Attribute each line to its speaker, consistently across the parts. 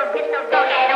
Speaker 1: the, hit the road.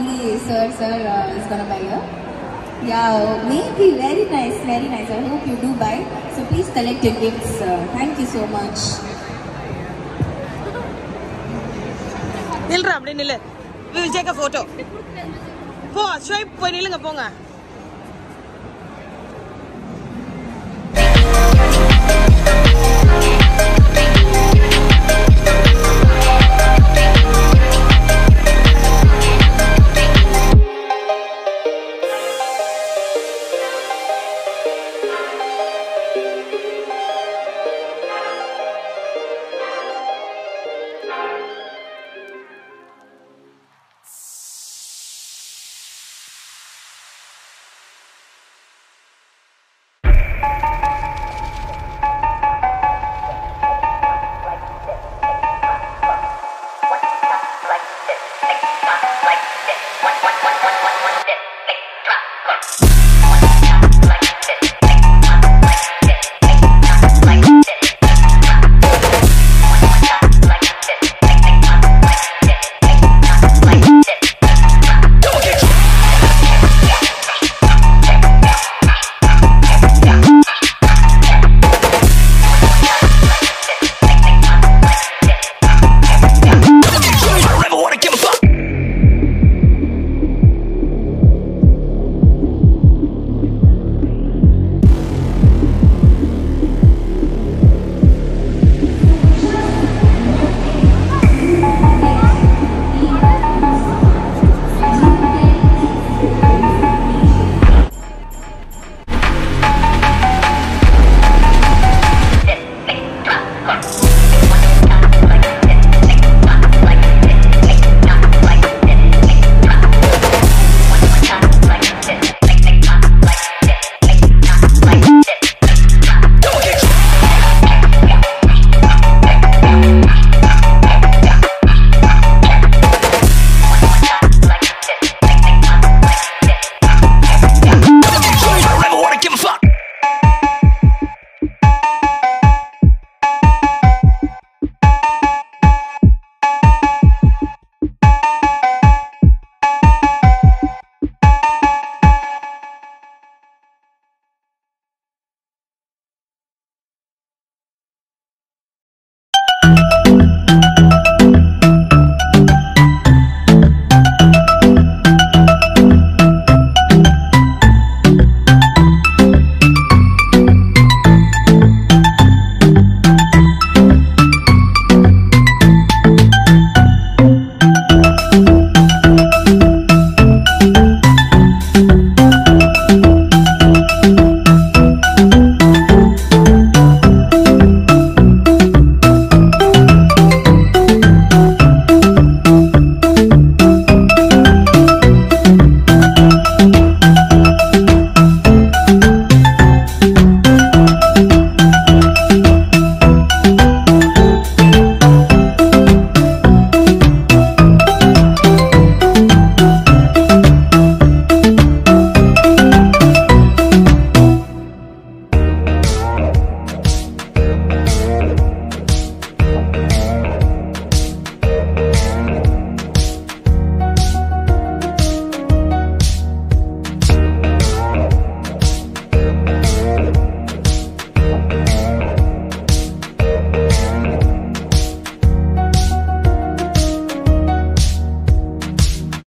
Speaker 1: only sir, sir uh, is gonna buy here. Yeah, maybe very nice, very nice. I hope you do buy. So please collect your gifts. Uh, thank you so much.
Speaker 2: நில்றா அப்படி நில்லு we will take a photo போ swipe போய் நில்லுங்க போங்க